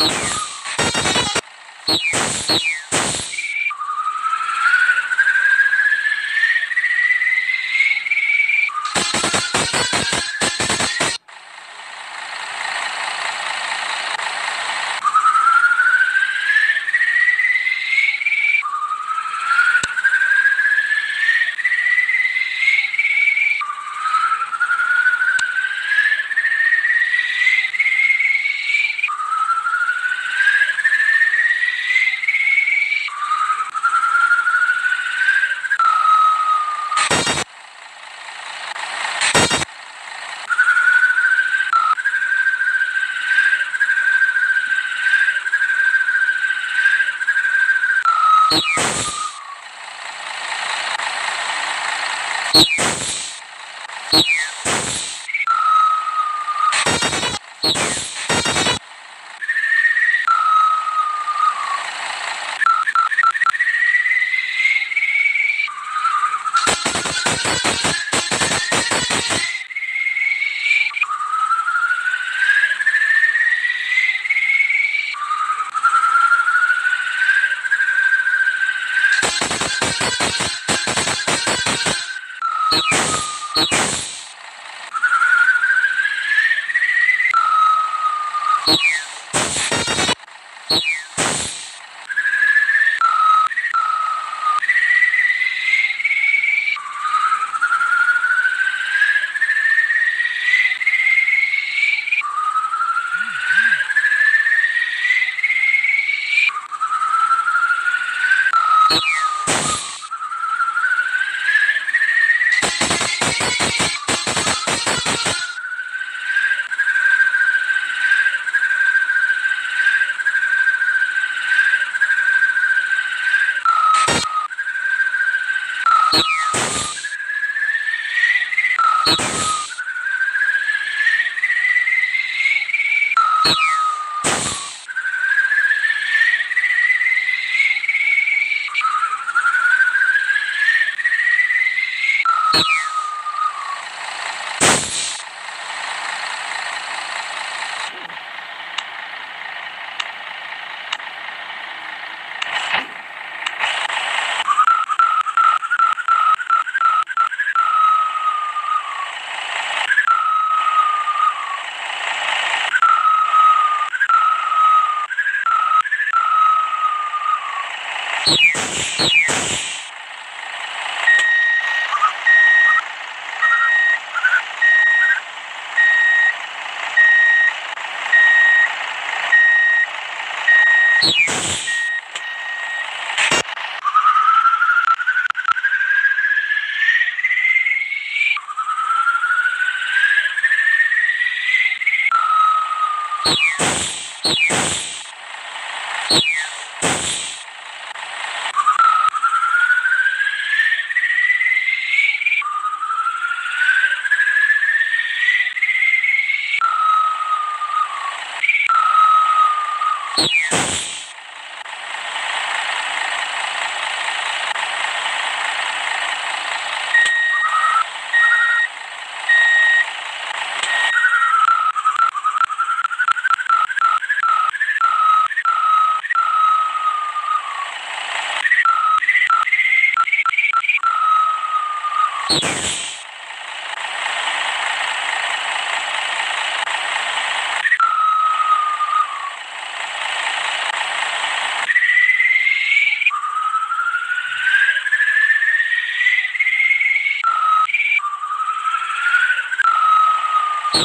you you you.